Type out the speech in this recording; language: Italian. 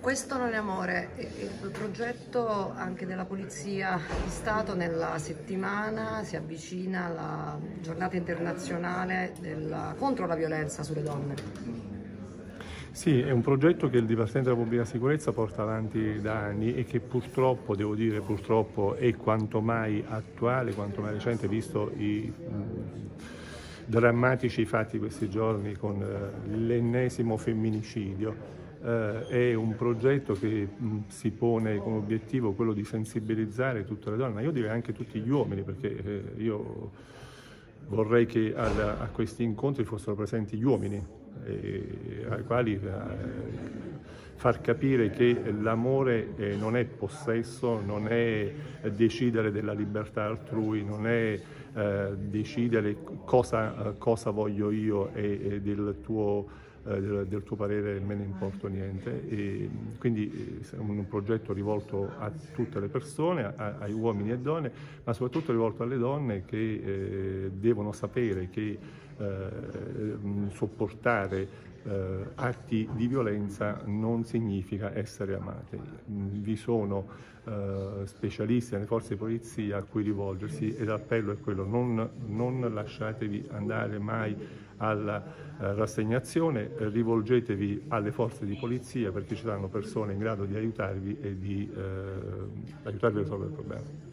Questo non è amore, il progetto anche della Polizia di Stato nella settimana si avvicina alla giornata internazionale della, contro la violenza sulle donne. Sì, è un progetto che il Dipartimento della Pubblica Sicurezza porta avanti da anni e che purtroppo, devo dire purtroppo, è quanto mai attuale, quanto mai recente, visto i drammatici fatti questi giorni con eh, l'ennesimo femminicidio eh, è un progetto che mh, si pone come obiettivo quello di sensibilizzare tutte le donne, ma io direi anche tutti gli uomini, perché eh, io vorrei che al, a questi incontri fossero presenti gli uomini, eh, ai quali eh, far capire che l'amore eh, non è possesso, non è decidere della libertà altrui, non è eh, decidere cosa, cosa, voglio io e, e del tuo eh, del, del, tuo parere me ne importo niente. E quindi è eh, un, un progetto rivolto a tutte le persone, a, ai uomini e donne, ma soprattutto rivolto alle donne che eh, devono sapere che eh, sopportare eh, atti di violenza non significa essere amate. Vi sono eh, specialisti nelle forze di polizia a cui rivolgersi e l'appello è quello non, non lasciatevi andare mai alla eh, rassegnazione, rivolgetevi alle forze di polizia perché ci saranno persone in grado di aiutarvi e di eh, aiutarvi a risolvere il problema.